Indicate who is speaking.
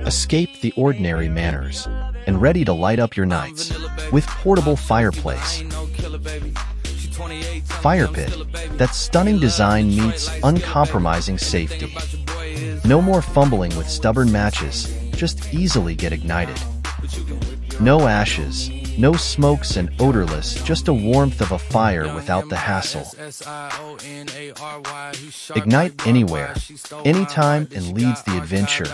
Speaker 1: escape the ordinary manners, and ready to light up your nights with portable fireplace. Fire Pit, that stunning design meets uncompromising safety. No more fumbling with stubborn matches, just easily get ignited. No ashes, no smokes and odorless, just a warmth of a fire without the hassle. Ignite anywhere, anytime, and leads the adventure.